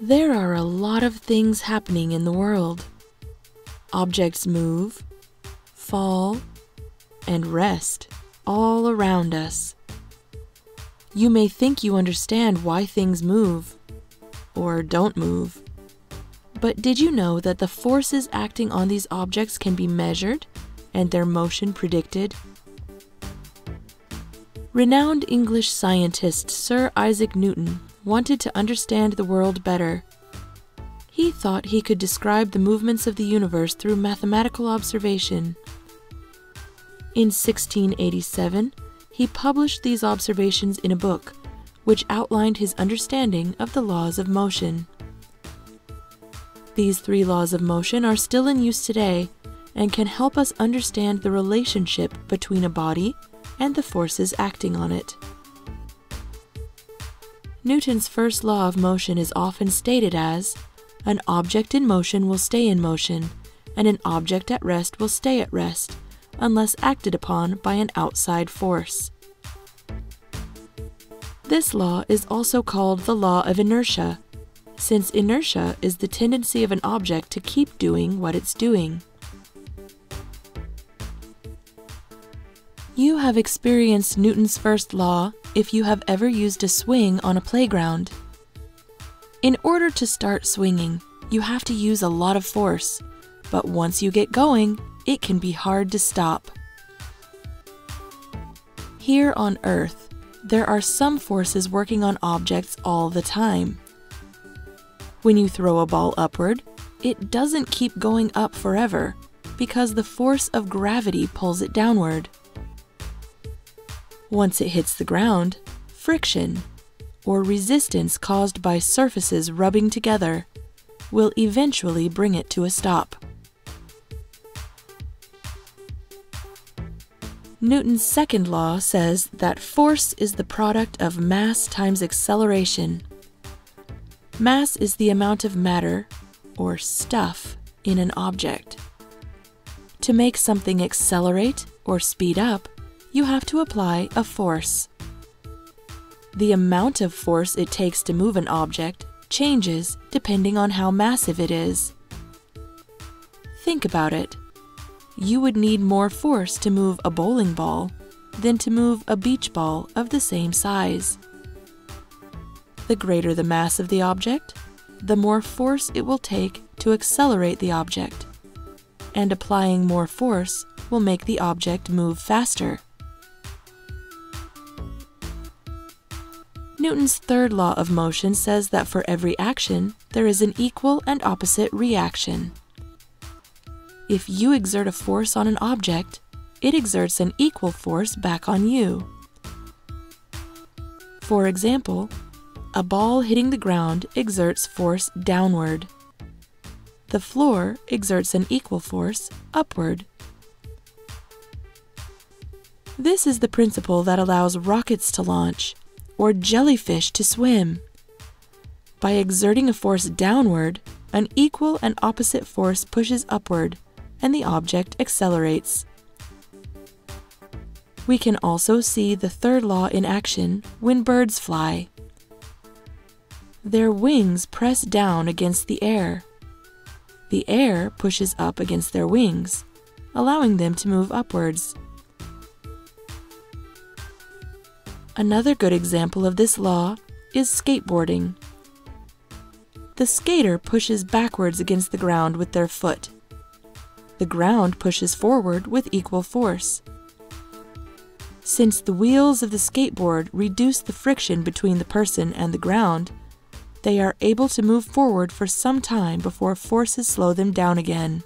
There are a lot of things happening in the world. Objects move, fall, and rest all around us. You may think you understand why things move or don't move. But did you know that the forces acting on these objects can be measured and their motion predicted? Renowned English scientist Sir Isaac Newton wanted to understand the world better. He thought he could describe the movements of the universe through mathematical observation. In 1687, he published these observations in a book, which outlined his understanding of the laws of motion. These three laws of motion are still in use today and can help us understand the relationship between a body and the forces acting on it. Newton's first law of motion is often stated as an object in motion will stay in motion, and an object at rest will stay at rest unless acted upon by an outside force. This law is also called the law of inertia, since inertia is the tendency of an object to keep doing what it's doing. You have experienced Newton's first law if you have ever used a swing on a playground. In order to start swinging, you have to use a lot of force, but once you get going, it can be hard to stop. Here on Earth, there are some forces working on objects all the time. When you throw a ball upward, it doesn't keep going up forever because the force of gravity pulls it downward. Once it hits the ground, friction, or resistance caused by surfaces rubbing together, will eventually bring it to a stop. Newton's second law says that force is the product of mass times acceleration. Mass is the amount of matter, or stuff, in an object. To make something accelerate or speed up, you have to apply a force. The amount of force it takes to move an object changes depending on how massive it is. Think about it. You would need more force to move a bowling ball than to move a beach ball of the same size. The greater the mass of the object, the more force it will take to accelerate the object, and applying more force will make the object move faster. Newton's third law of motion says that for every action, there is an equal and opposite reaction. If you exert a force on an object, it exerts an equal force back on you. For example, a ball hitting the ground exerts force downward. The floor exerts an equal force upward. This is the principle that allows rockets to launch or jellyfish to swim. By exerting a force downward, an equal and opposite force pushes upward, and the object accelerates. We can also see the third law in action when birds fly. Their wings press down against the air. The air pushes up against their wings, allowing them to move upwards. Another good example of this law is skateboarding. The skater pushes backwards against the ground with their foot. The ground pushes forward with equal force. Since the wheels of the skateboard reduce the friction between the person and the ground, they are able to move forward for some time before forces slow them down again.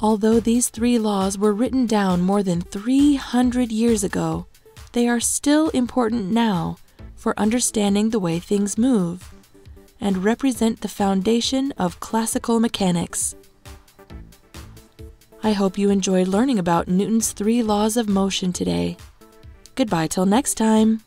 Although these three laws were written down more than 300 years ago, they are still important now for understanding the way things move and represent the foundation of classical mechanics. I hope you enjoyed learning about Newton's three laws of motion today. Goodbye till next time.